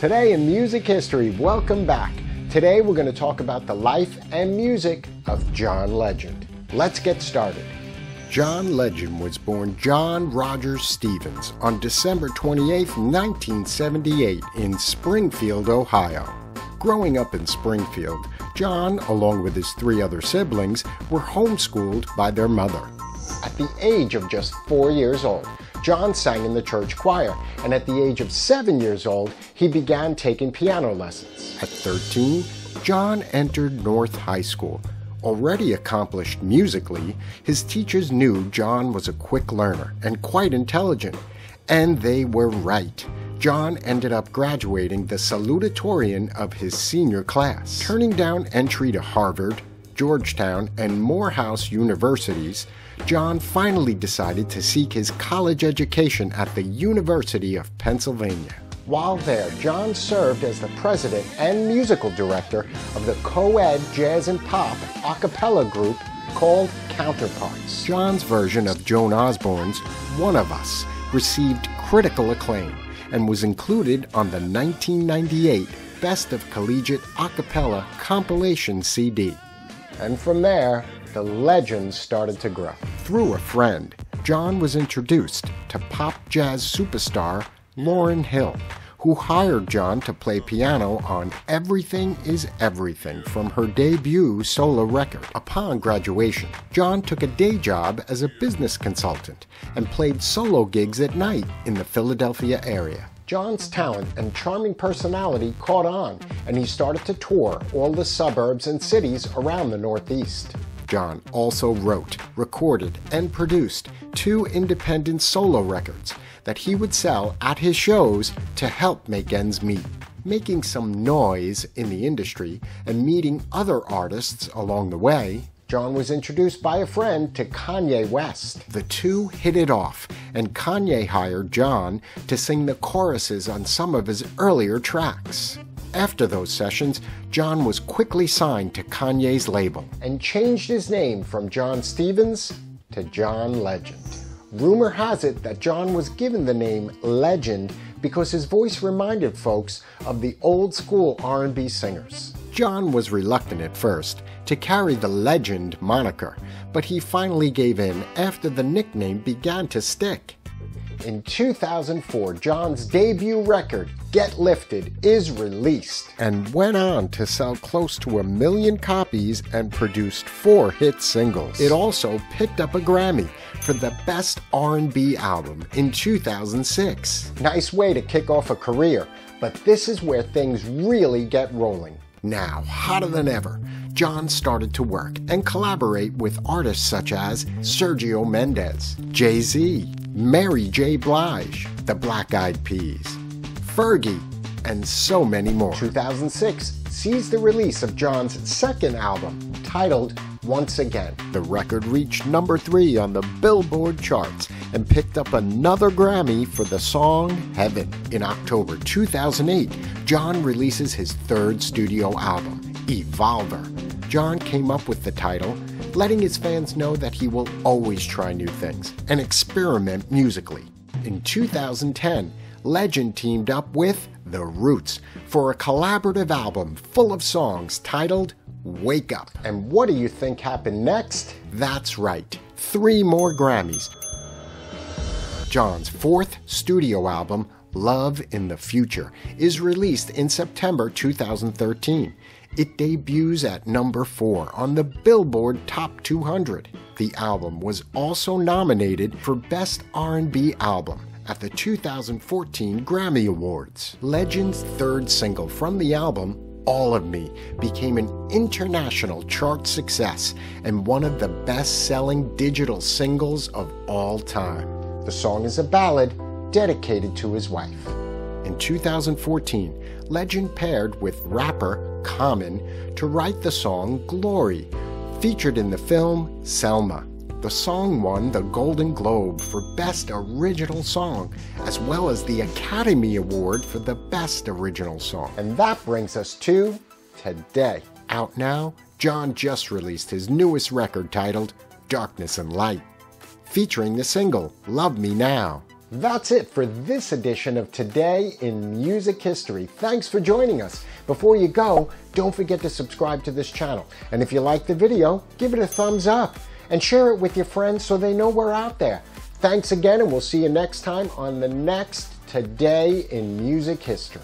Today in music history, welcome back. Today we're going to talk about the life and music of John Legend. Let's get started. John Legend was born John Rogers Stephens on December 28, 1978, in Springfield, Ohio. Growing up in Springfield, John, along with his three other siblings, were homeschooled by their mother. At the age of just four years old, John sang in the church choir, and at the age of seven years old, he began taking piano lessons. At 13, John entered North High School. Already accomplished musically, his teachers knew John was a quick learner and quite intelligent. And they were right. John ended up graduating the salutatorian of his senior class. Turning down entry to Harvard, Georgetown, and Morehouse universities, John finally decided to seek his college education at the University of Pennsylvania. While there, John served as the president and musical director of the co-ed jazz and pop a cappella group called Counterparts. John's version of Joan Osborne's One of Us received critical acclaim and was included on the 1998 Best of Collegiate A Cappella compilation CD. And from there, the legend started to grow. Through a friend, John was introduced to pop jazz superstar Lauryn Hill, who hired John to play piano on Everything is Everything from her debut solo record. Upon graduation, John took a day job as a business consultant and played solo gigs at night in the Philadelphia area. John's talent and charming personality caught on, and he started to tour all the suburbs and cities around the Northeast. John also wrote, recorded, and produced two independent solo records that he would sell at his shows to help make ends meet. Making some noise in the industry and meeting other artists along the way, John was introduced by a friend to Kanye West. The two hit it off, and Kanye hired John to sing the choruses on some of his earlier tracks. After those sessions, John was quickly signed to Kanye's label and changed his name from John Stephens to John Legend. Rumor has it that John was given the name Legend because his voice reminded folks of the old school R&B singers. John was reluctant at first to carry the Legend moniker, but he finally gave in after the nickname began to stick. In 2004, John's debut record, Get Lifted, is released and went on to sell close to a million copies and produced four hit singles. It also picked up a Grammy for the Best R&B Album in 2006. Nice way to kick off a career, but this is where things really get rolling. Now, hotter than ever, John started to work and collaborate with artists such as Sergio Mendes, Jay Z, Mary J. Blige, the Black Eyed Peas, Fergie, and so many more. 2006 sees the release of John's second album, titled Once Again. The record reached number three on the Billboard charts and picked up another Grammy for the song Heaven. In October 2008, John releases his third studio album, Evolver. John came up with the title letting his fans know that he will always try new things and experiment musically. In 2010, Legend teamed up with The Roots for a collaborative album full of songs titled Wake Up. And what do you think happened next? That's right, three more Grammys. John's fourth studio album, Love in the Future, is released in September 2013. It debuts at number 4 on the Billboard Top 200. The album was also nominated for Best R&B Album at the 2014 Grammy Awards. Legend's third single from the album, All of Me, became an international chart success and one of the best-selling digital singles of all time. The song is a ballad dedicated to his wife. In 2014, Legend paired with rapper Common to write the song Glory, featured in the film Selma. The song won the Golden Globe for Best Original Song, as well as the Academy Award for the Best Original Song. And that brings us to today. Out now, John just released his newest record titled Darkness and Light, featuring the single Love Me Now. That's it for this edition of Today in Music History. Thanks for joining us. Before you go, don't forget to subscribe to this channel. And if you like the video, give it a thumbs up and share it with your friends so they know we're out there. Thanks again, and we'll see you next time on the next Today in Music History.